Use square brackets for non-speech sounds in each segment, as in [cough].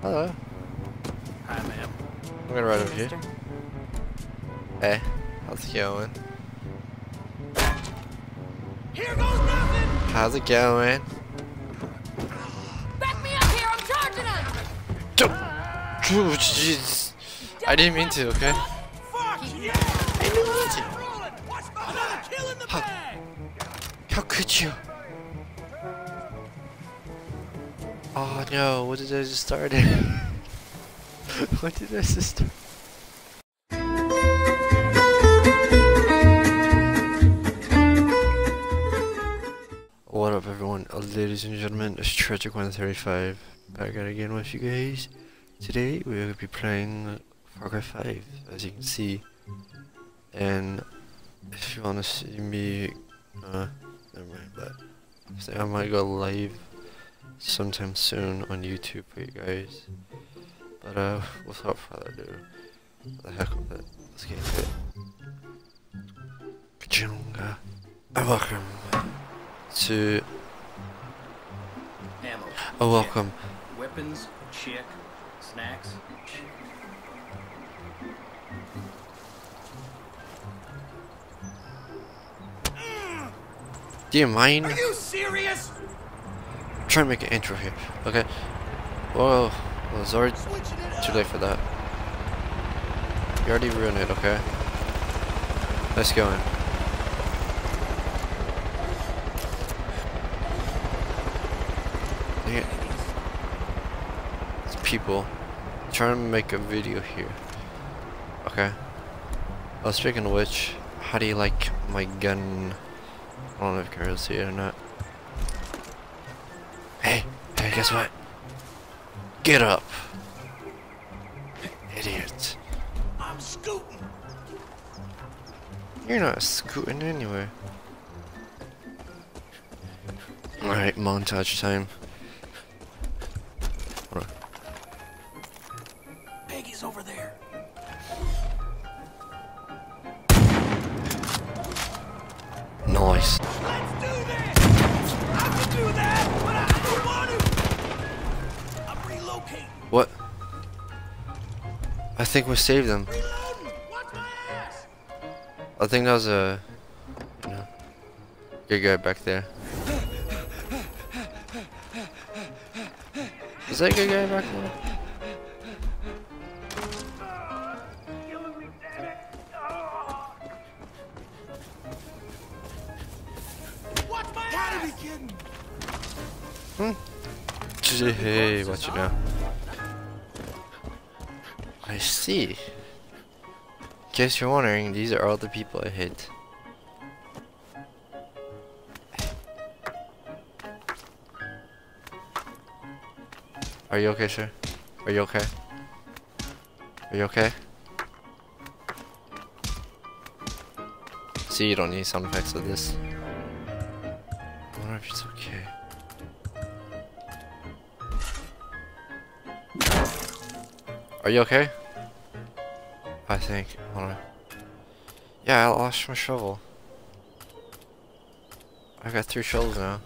Hello. Hi, ma'am. I'm gonna ride over here. Hey, how's it going? Here goes nothing! How's it going? Back me up here! I'm charging him! Oh, jeez. I didn't mean to, okay? Fuck yeah! I didn't mean to. Rolling! Another kill in the Huh. bag? How could you? Oh no, what did I just start? [laughs] what did I just start? What up everyone, ladies and gentlemen, it's Tragicwinter35 back at again with you guys. Today we will be playing Far Cry 5, as you can see. And if you wanna see me, uh, never mind, but I might go live sometime soon on YouTube for you guys. But uh, without further ado, what the heck with it, let's get into it. Kachunga. And welcome to, Ammo. oh welcome, Weapons, check. Snacks, do you mind? Are you serious? Trying to make an intro here, okay? Well, well it's already too late for that. You already ruined it, okay? Let's go in. Dang it. It's people. I'm trying to make a video here. Okay. Oh, speaking of which, how do you like my gun? I don't know if see it or not. Hey, hey, guess what? Get up. Idiot. I'm scooting. You're not scooting anywhere. Alright, montage time. Peggy's over there. Nice. Let's do this! I can do that, What? I think we saved them. I think that was a, good guy back there. Is that a good guy back there? Hmm. Be! Hey, watch it now. I see. In case you're wondering, these are all the people I hit. Are you okay, sir? Are you okay? Are you okay? See, you don't need sound effects of this. I wonder if it's okay. Are you okay? I think. Hold on. Yeah, I lost my shovel. I've got three shovels now.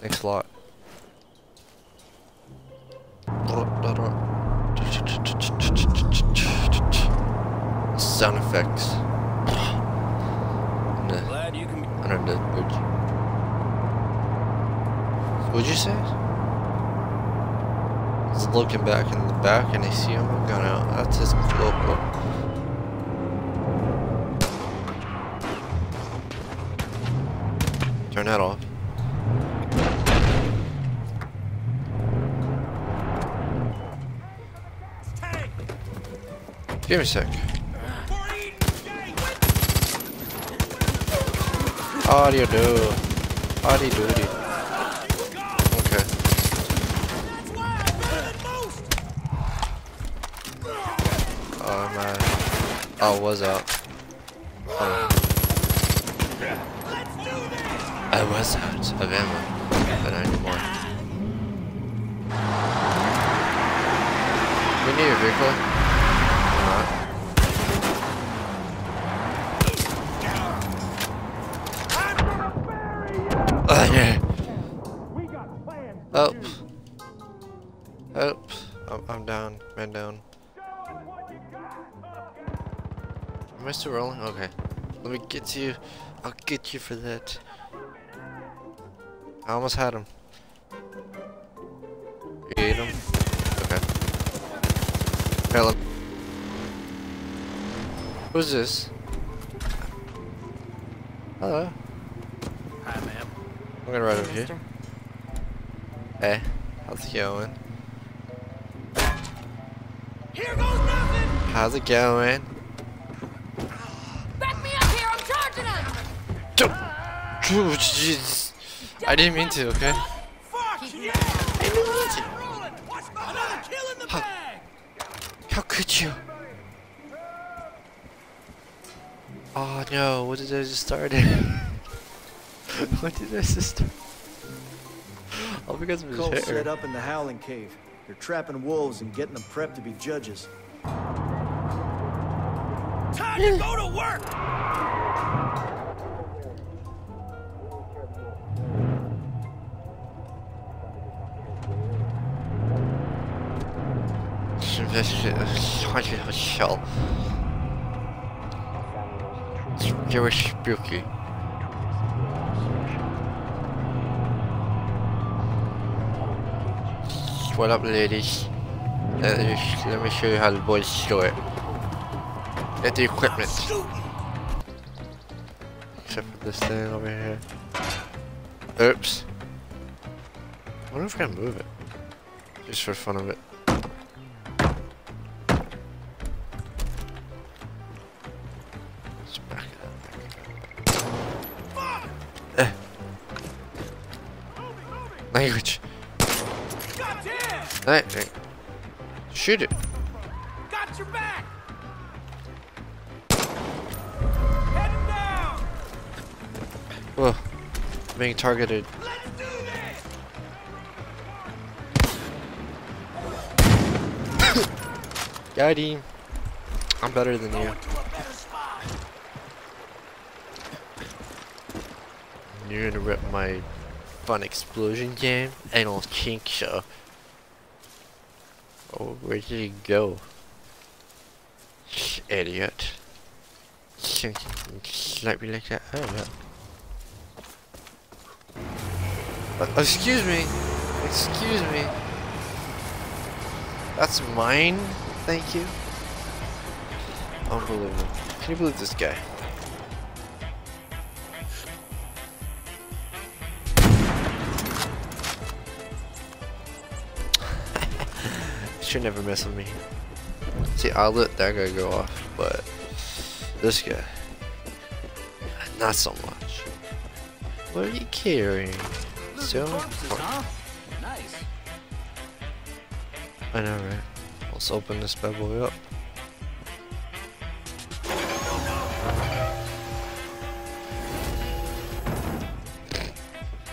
Thanks a lot. Sound effects. [sighs] Under, Glad you can under the bridge. What'd you say? Looking back in the back and I see him gun out. That's his local. Turn that off. Give me a sec. How do you do? How do you do it? Okay. That's why I'm better than most! Oh man. Oh, was out. Oh! I was out of ammo, but. We need a vehicle. [laughs] Oh yeah. I'm, I'm down. Man down. Still rolling? Okay. Let me get to you. I'll get you for that. I almost had him. You ate him? Okay. Hello. Who's this? Hello. Hi, ma'am. I'm gonna ride over here. Hey, how's it going? Here goes nothing! How's it going? Back me up here! I'm charging him! Oh, jeez. I didn't mean to, okay? Fuck Keep! I didn't mean to. Rolling! Watch my Another kill in the bag! How could you? Oh no, what did I just start? [laughs] what did I just start? All because of his Cult hair. set up in the Howling Cave. They're trapping wolves and getting them prepped to be judges. Time to go to work! This is such a shell. It's very spooky. What up, ladies? Let me, let me show you how the boys do it. Get the equipment. Except for this thing over here. Oops. I wonder if I can move it. Just for fun of it. Let's back it up. Eh. Language. Goddamn! Hey, hey. Shoot it. Got your back! Heading down! Whoa. Being targeted. Let's do this! Got him. I'm better than you. Going to a better spot! Gonna rip my fun explosion game? I don't. Oh, where did he go? Idiot. You Slap me like that? Oh, yeah. Uh, excuse me. Excuse me. That's mine? Thank you. Unbelievable. Can you believe this guy? Should never mess with me. See, I'll let that guy go off, but this guy, not so much. What are you carrying? So huh? Nice. I know, right? Let's open this bad boy up.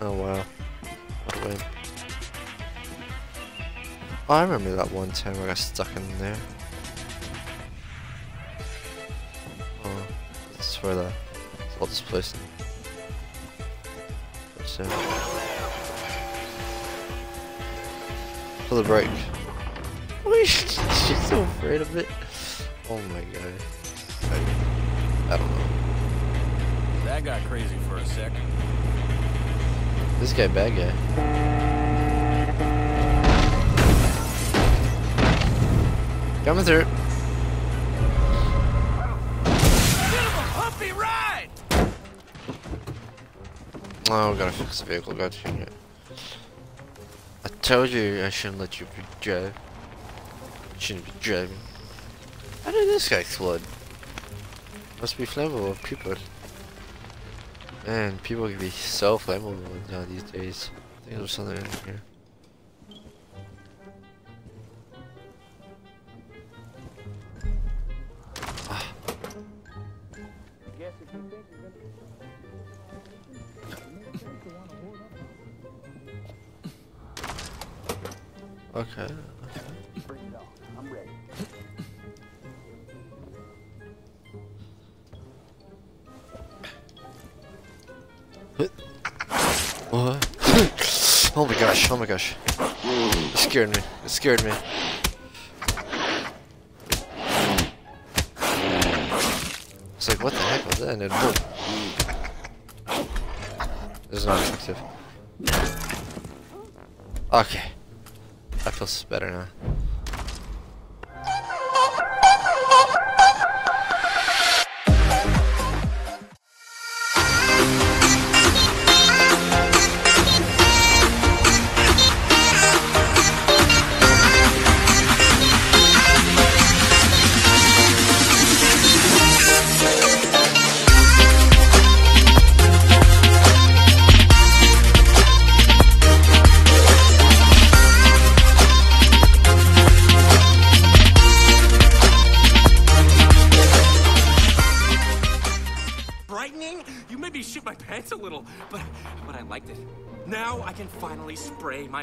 Oh wow. I remember that one time I got stuck in there. Oh, that's where the it's all this place. So, for the break. She's so afraid of it. Oh my god. I, I don't know. That got crazy for a sec. This guy, bad guy. Coming through. Oh, gotta fix the vehicle. Gotta change it. I told you I shouldn't let you be drive. Shouldn't be driving. How did this guy explode? Must be flammable people. Man, people can be so flammable now uh, these days. I think there's something in here. Okay. What? oh my gosh. gosh, oh my gosh. It scared me. It scared me. It's like, what the heck was that? And it boom. This is not effective. Okay. I feel better now.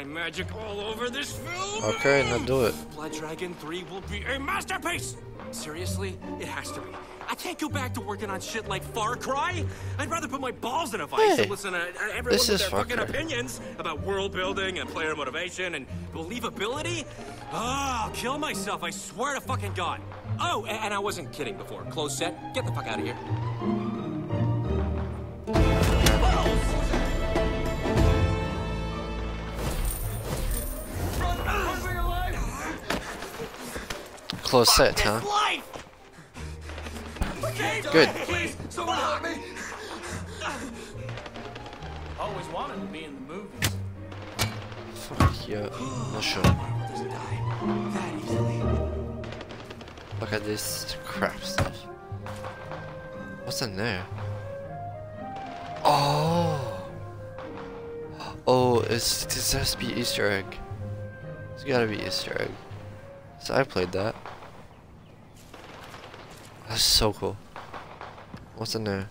My magic all over this film. Okay, now do it. Blood Dragon 3 will be a masterpiece! Seriously, it has to be. I can't go back to working on shit like Far Cry. I'd rather put my balls in a vice Hey, and listen to everyone this with is their fucking opinions about world building and player motivation and believability. Oh, I'll kill myself, I swear to fucking God. Oh, and I wasn't kidding before. Close set. Get the fuck out of here. Close set, huh? Good. Please, someone help me! Always wanted to be in the movies. Fuck yeah. No sure. doesn't die that easily. Look at this crap stuff. What's in there? Oh! Oh, it's, this has to be Easter egg. It's gotta be Easter egg. So I played that. That's so cool. What's in there?